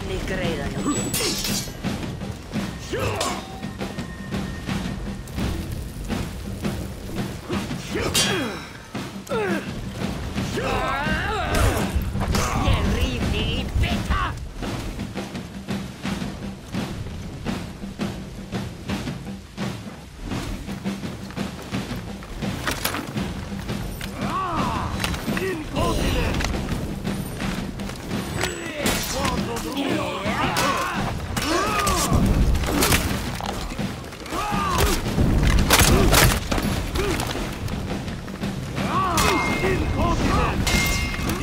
didn't he.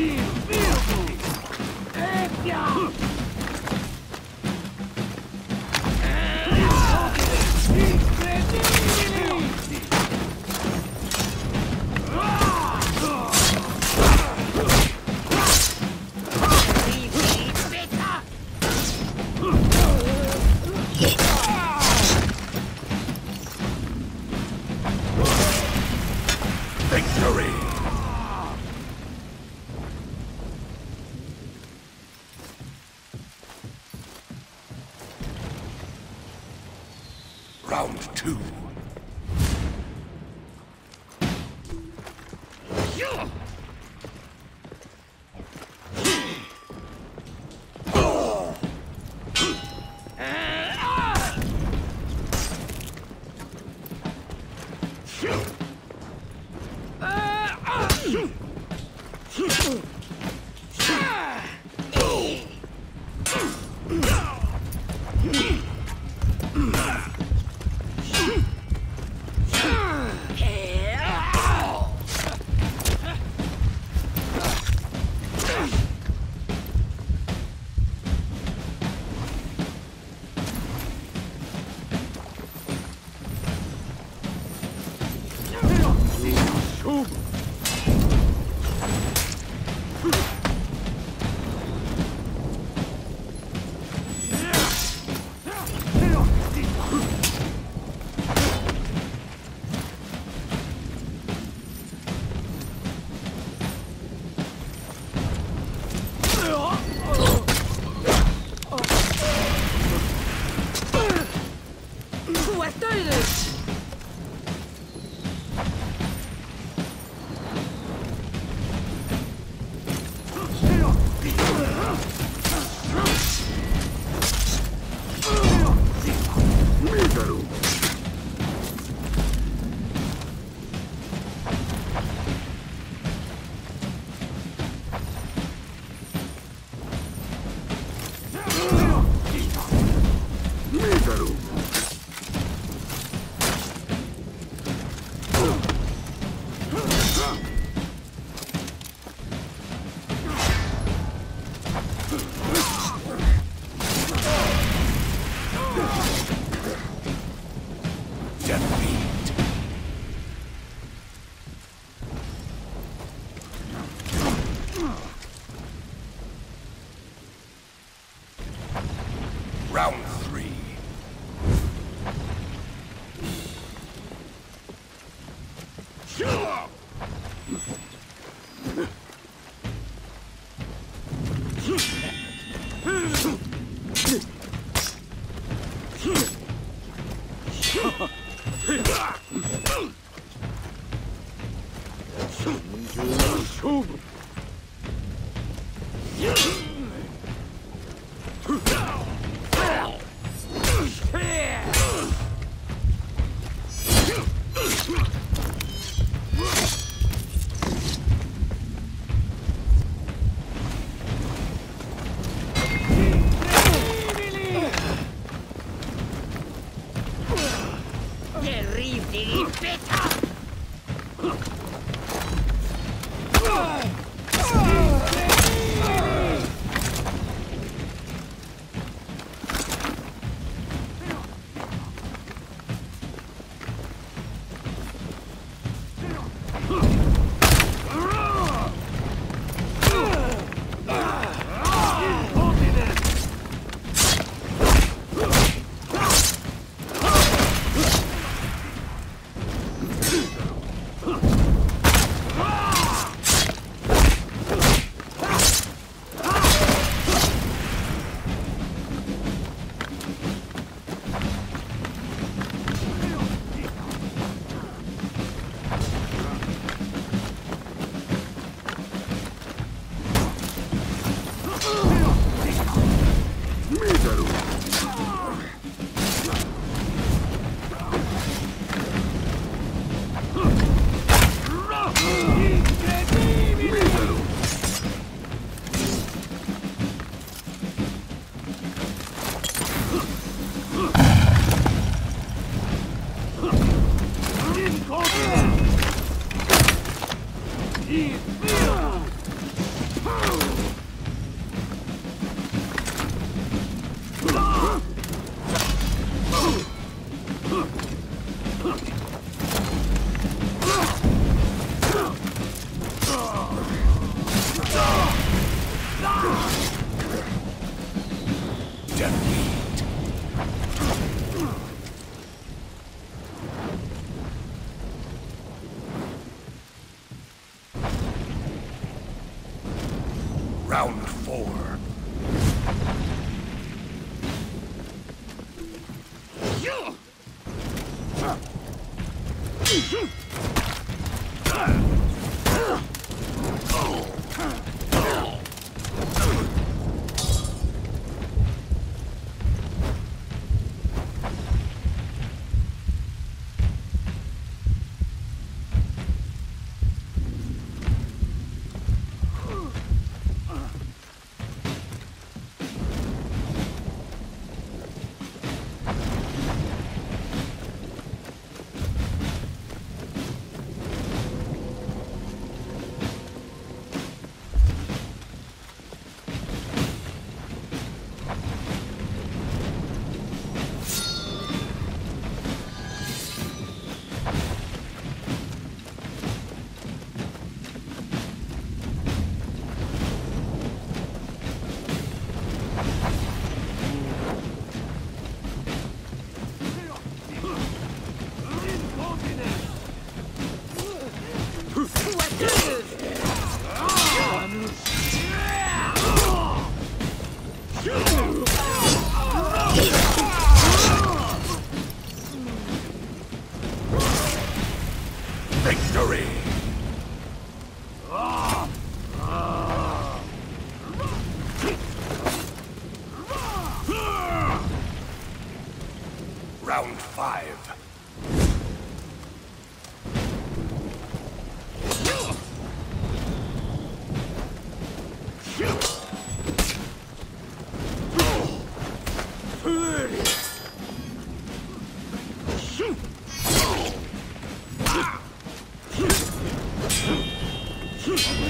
Terribili Round two. What Shub! Round four. Round five. Incredibili!